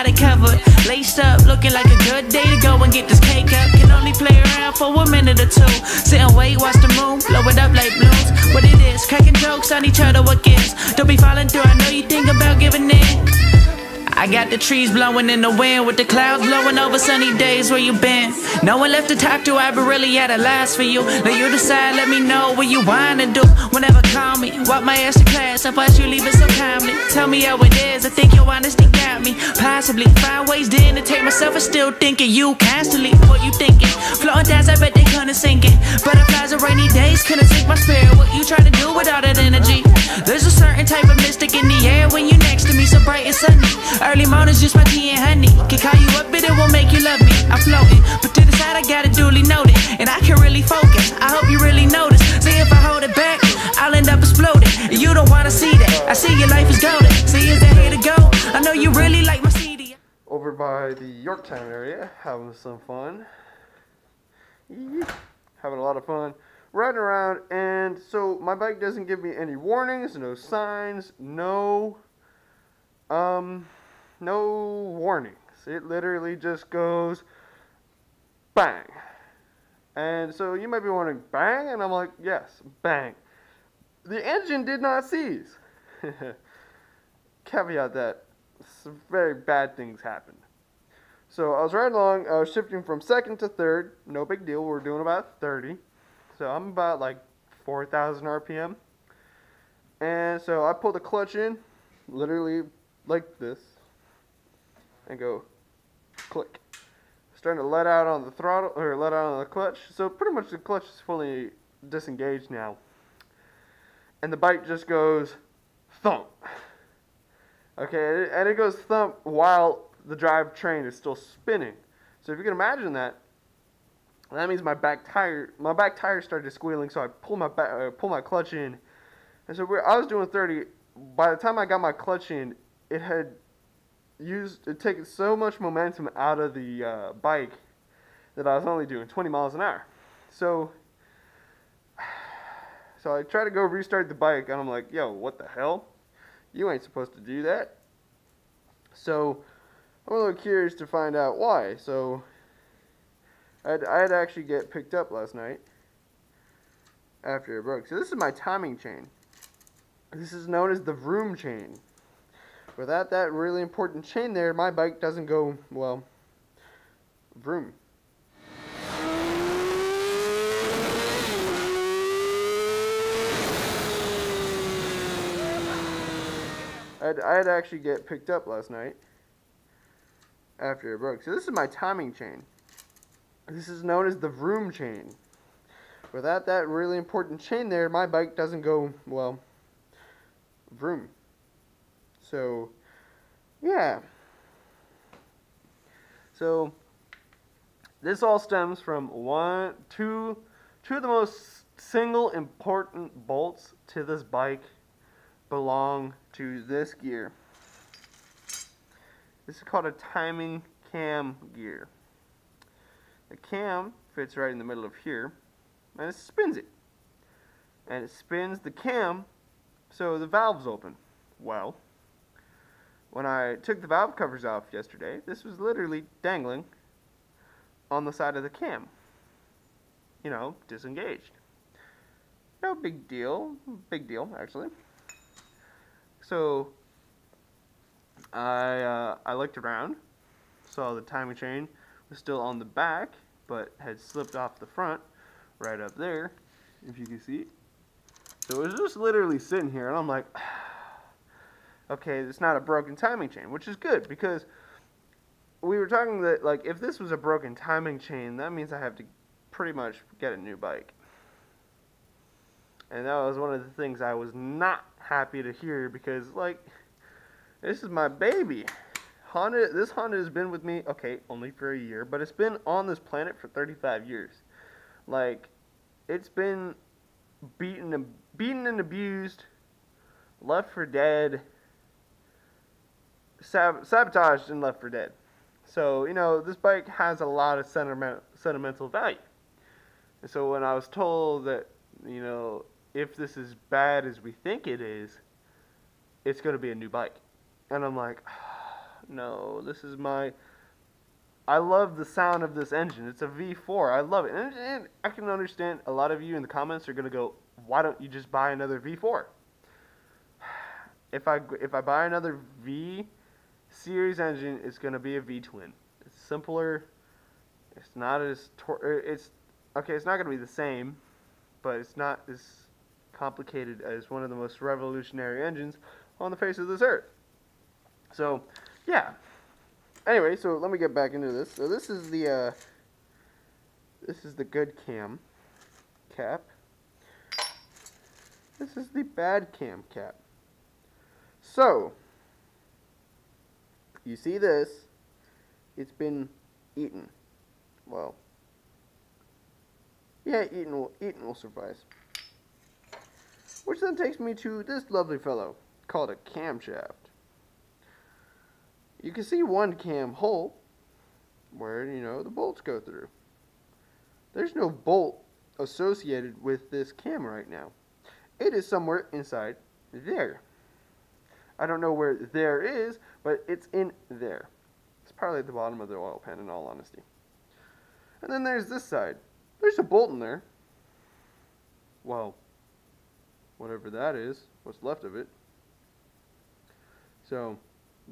got it covered. Laced up, looking like a good day to go and get this cake up. Can only play around for a minute or two. Sit and wait, watch the moon, blow it up like balloons. What it is, cracking jokes on each other, what gives? Don't be falling through, I know you think about giving in. I got the trees blowing in the wind with the clouds blowing over sunny days where you been. No one left to talk to, I've been really had a last for you. Let you decide, let me know what you wanna do. Whenever call me, walk my ass to class. I watch you leave it so calmly. Tell me how it is, I think your honesty got me. Possibly find ways to entertain myself and still thinking you constantly. What you thinking? Floating downs, I bet they couldn't sink it. Butterflies on rainy days couldn't sink my spirit. What you trying to do with all that energy? There's a certain type of mystic in the air when you next to me, so bright and sunny. Early mornings, just my tea and honey. Can call you up, but it won't make you love me. I'm floating, but to the side, I got it duly noted. And I can really focus. I hope you really notice. See, if I hold it back, I'll end up exploding. You don't wanna see that. I see your life is golden. See, is here to go? I know you really like my CD. over by the Yorktown area, having some fun. Having a lot of fun riding around, and so my bike doesn't give me any warnings, no signs, no, um, no warnings. It literally just goes bang. And so you might be wondering, bang? And I'm like, yes, bang. The engine did not seize. Caveat that some very bad things happened. So I was riding along, I was shifting from second to third, no big deal, we're doing about 30. So I'm about like 4,000 RPM. And so I pull the clutch in, literally like this, and go click. Starting to let out on the throttle, or let out on the clutch. So pretty much the clutch is fully disengaged now. And the bike just goes thump. Okay, and it goes thump while the drive train is still spinning. So if you can imagine that, that means my back tire, my back tire started squealing. So I pull my back, uh, pull my clutch in, and so I was doing 30. By the time I got my clutch in, it had used it taken so much momentum out of the uh, bike that I was only doing 20 miles an hour. So, so I try to go restart the bike, and I'm like, "Yo, what the hell? You ain't supposed to do that." So, I'm a little curious to find out why. So, I I had actually get picked up last night after it broke. So this is my timing chain. This is known as the vroom chain. Without that really important chain there, my bike doesn't go, well, vroom. I had, I had to actually get picked up last night after it broke. So this is my timing chain. This is known as the vroom chain. Without that really important chain there, my bike doesn't go, well, vroom. So, yeah. So, this all stems from one, two, two of the most single important bolts to this bike belong to this gear. This is called a timing cam gear. The cam fits right in the middle of here, and it spins it. And it spins the cam so the valve's open. Well, when I took the valve covers off yesterday, this was literally dangling on the side of the cam. You know, disengaged. No big deal. Big deal, actually. So, I, uh, I looked around, saw the timing chain was still on the back, but had slipped off the front, right up there, if you can see. So it was just literally sitting here, and I'm like, okay, it's not a broken timing chain, which is good, because we were talking that, like, if this was a broken timing chain, that means I have to pretty much get a new bike. And that was one of the things I was not happy to hear, because, like, this is my baby. Honda, this Honda has been with me, okay, only for a year, but it's been on this planet for 35 years. Like, it's been beaten beaten and abused, left for dead, sab- sabotaged and left for dead. So you know, this bike has a lot of sentiment, sentimental value. And so when I was told that you know if this is bad as we think it is, it's going to be a new bike. And I'm like, no, this is my. I love the sound of this engine. It's a V4. I love it. And, and I can understand a lot of you in the comments are going to go, why don't you just buy another V4? If I, if I buy another V series engine, is going to be a V twin. It's simpler. It's not as. Tor- it's. Okay, it's not going to be the same, but it's not as complicated as one of the most revolutionary engines on the face of this earth. So, yeah. Anyway, so let me get back into this. So this is the uh, this is the good cam cap. This is the bad cam cap. So, you see this? It's been eaten. Well, yeah, eaten will, eaten will suffice. Which then takes me to this lovely fellow called a camshaft. You can see one cam hole where, you know, the bolts go through. There's no bolt associated with this cam right now. It is somewhere inside there. I don't know where there is, but it's in there. It's probably at the bottom of the oil pan in all honesty. And then there's this side. There's a bolt in there. Well, whatever that is, what's left of it. So,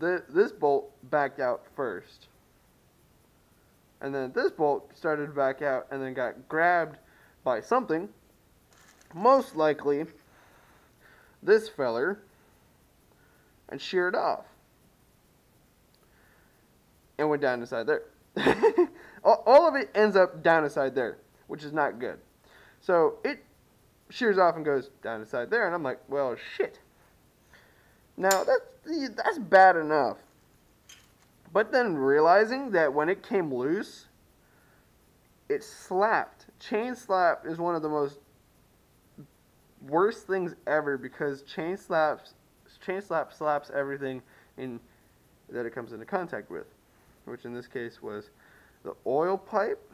th this bolt backed out first. And then this bolt started to back out and then got grabbed by something. Most likely, this feller and sheared off. And went down inside there. all of it ends up down inside there, which is not good. So it shears off and goes down inside there, and I'm like, well, shit. Now that's that's bad enough. But then realizing that when it came loose, it slapped. Chain slap is one of the most worst things ever because chain slaps chain slap slaps everything in that it comes into contact with, which in this case was the oil pipe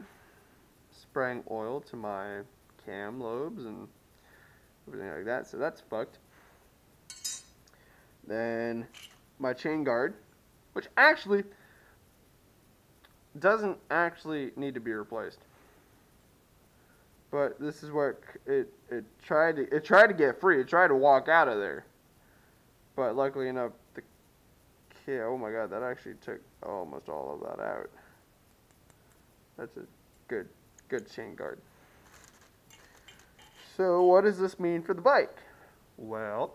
spraying oil to my cam lobes and everything like that. So that's fucked. Then my chain guard, which actually doesn't actually need to be replaced. But this is where it, it tried to it tried to get free. It tried to walk out of there. But luckily enough, the kid, oh my god, that actually took almost all of that out. That's a good, good chain guard. So what does this mean for the bike? Well,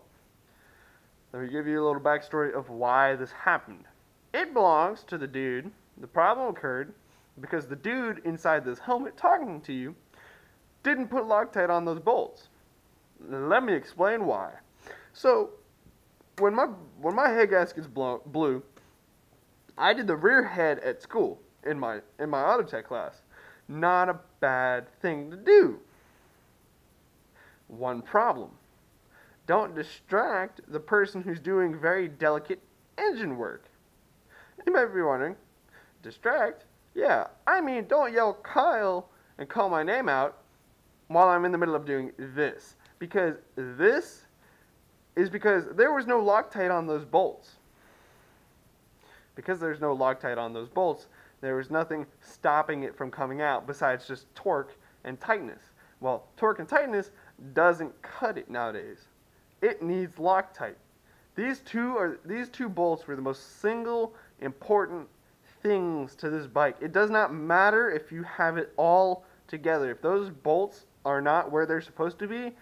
let me give you a little backstory of why this happened. It belongs to the dude. The problem occurred because the dude inside this helmet talking to you didn't put Loctite on those bolts. Let me explain why. So, when my when my head gaskets blew, I did the rear head at school in my in my auto tech class. Not a bad thing to do. One problem. Don't distract the person who's doing very delicate engine work. You might be wondering, distract? Yeah, I mean, don't yell Kyle and call my name out while I'm in the middle of doing this. Because this is because there was no Loctite on those bolts. Because there's no Loctite on those bolts, there was nothing stopping it from coming out besides just torque and tightness. Well, torque and tightness doesn't cut it nowadays. It needs Loctite. These two are these two bolts were the most single important things to this bike. It does not matter if you have it all together. If those bolts are not where they're supposed to be,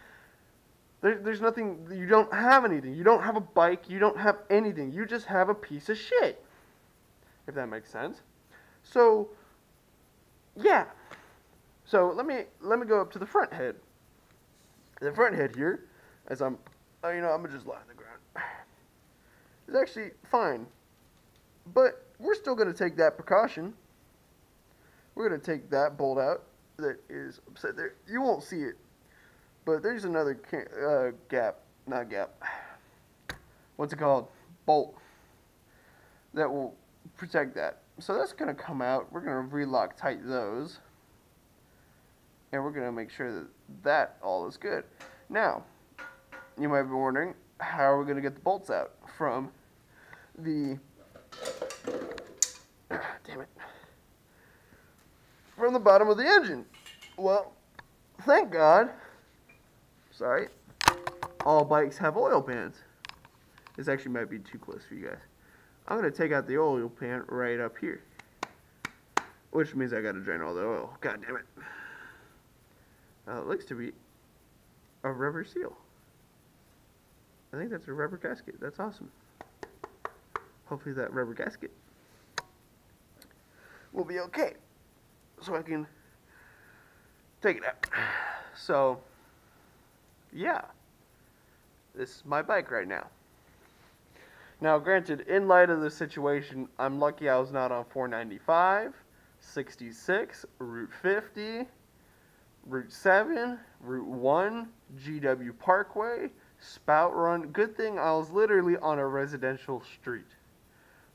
there, there's nothing, you don't have anything. You don't have a bike, you don't have anything. You just have a piece of shit. If that makes sense. So, yeah. So let me let me go up to the front head. The front head here, as I'm, oh, you know, I'm gonna just lie on the ground. It's actually fine, but we're still gonna take that precaution. We're gonna take that bolt out that is upset there. You won't see it but there's another uh, gap, not gap. What's it called? Bolt that will protect that. So that's going to come out. We're going to relock tight those. And we're going to make sure that that all is good. Now, you might be wondering, how are we going to get the bolts out from the... Damn it. From the bottom of the engine. Well, thank God. Sorry. All bikes have oil pans. This actually might be too close for you guys. I'm going to take out the oil pan right up here. Which means I got to drain all the oil. God damn it. Uh, it looks to be a rubber seal. I think that's a rubber gasket. That's awesome. Hopefully that rubber gasket will be okay. So I can take it out. So, yeah. This is my bike right now. Now, granted, in light of the situation, I'm lucky I was not on 495, 66, Route 50, Route 7, Route 1, GW Parkway, Spout Run. Good thing I was literally on a residential street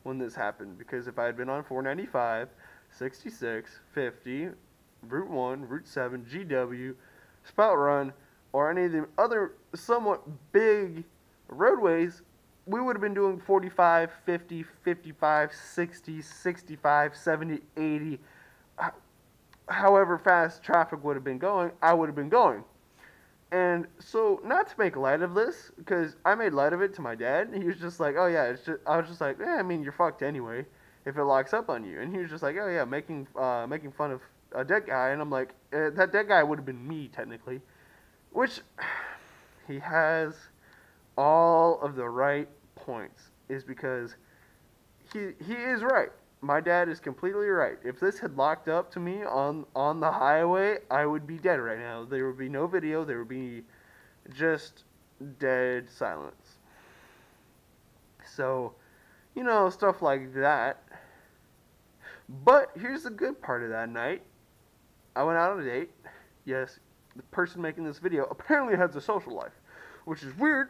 when this happened because if I had been on 495, 66, 50, Route 1, Route 7, GW, Spout Run, or any of the other somewhat big roadways, we would have been doing 45, 50, 55, 60, 65, 70, 80. However fast traffic would have been going, I would have been going. And so, not to make light of this, because I made light of it to my dad. He was just like, "Oh yeah," it's just. I was just like, "Yeah, I mean, you're fucked anyway if it locks up on you." And he was just like, "Oh yeah," making uh, making fun of a dead guy, and I'm like, eh, "That dead guy would have been me technically," which he has all of the right points. Is because he he is right my dad is completely right. If this had locked up to me on on the highway, I would be dead right now. There would be no video. There would be just dead silence. So, you know, stuff like that. But here's the good part of that night. I went out on a date. Yes, the person making this video apparently has a social life, which is weird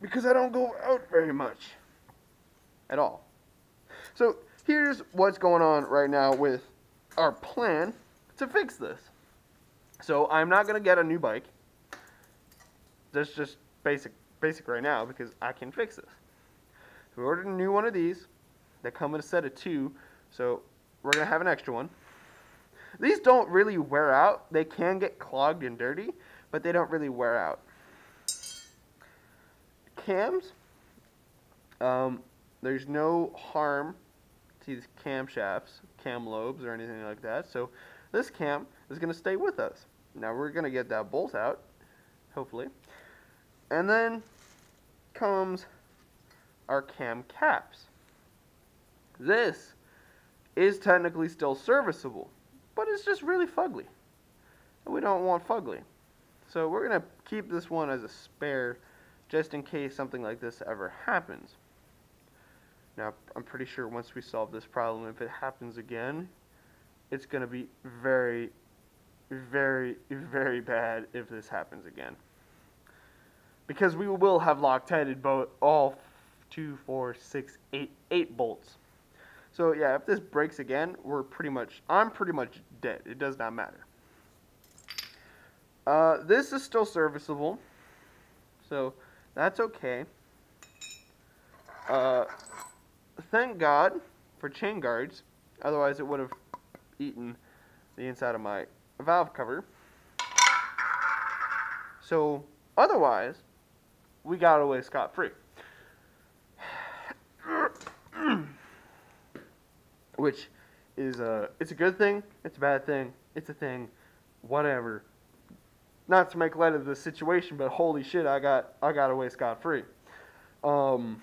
because I don't go out very much at all. So, here's what's going on right now with our plan to fix this. So I'm not going to get a new bike. That's just basic basic right now because I can fix this. We ordered a new one of these. They come in a set of two, so we're going to have an extra one. These don't really wear out. They can get clogged and dirty, but they don't really wear out. Cams, um, there's no harm to these camshafts, cam lobes, or anything like that. So this cam is going to stay with us. Now we're going to get that bolt out, hopefully. And then comes our cam caps. This is technically still serviceable, but it's just really fugly. And we don't want fugly. So we're going to keep this one as a spare just in case something like this ever happens. Now, I'm pretty sure once we solve this problem, if it happens again, it's going to be very, very, very bad if this happens again. Because we will have Loctited both all two, four, six, eight, eight bolts. So yeah, if this breaks again, we're pretty much, I'm pretty much dead. It does not matter. Uh, this is still serviceable, so that's okay. Uh, thank God for chain guards. Otherwise, it would have eaten the inside of my valve cover. So, otherwise, we got away scot-free. Which is a, it's a good thing, it's a bad thing, it's a thing, whatever. Not to make light of the situation, but holy shit, I got, I got away scot-free. Um,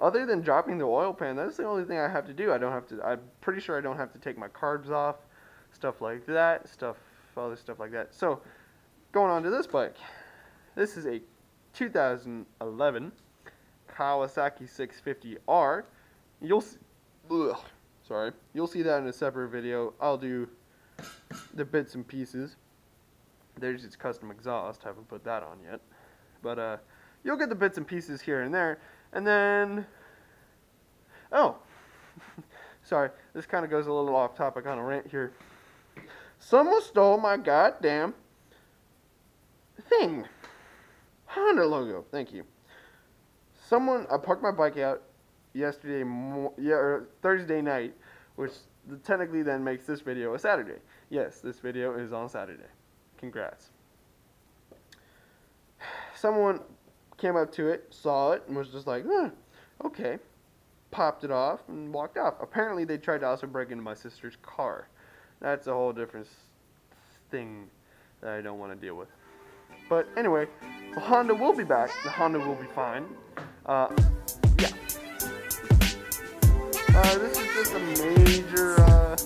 other than dropping the oil pan, that's the only thing I have to do. I don't have to. I'm pretty sure I don't have to take my carbs off, stuff like that, stuff, other stuff like that. So, going on to this bike. This is a 2011 Kawasaki 650R. You'll see, ugh, sorry, you'll see that in a separate video. I'll do the bits and pieces. There's its custom exhaust. Haven't put that on yet, but uh, you'll get the bits and pieces here and there. And then, oh, sorry, this kind of goes a little off topic on a rant here. Someone stole my goddamn thing. Honda logo. Thank you. Someone, I parked my bike out yesterday, yeah, Thursday night, which technically then makes this video a Saturday. Yes, this video is on Saturday. Congrats. Someone came up to it, saw it, and was just like, huh, okay. Popped it off and walked off. Apparently, they tried to also break into my sister's car. That's a whole different thing that I don't want to deal with. But anyway, the Honda will be back. The Honda will be fine. Uh. Uh, this is just a major, uh,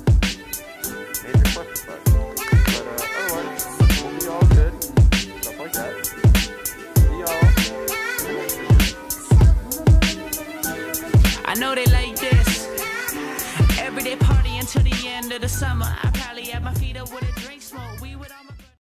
major question mark. But uh, otherwise, we'll be all good stuff like that. See y'all. I know they like this. Everyday party until the end of the summer. I probably have my feet up with a drink smoke.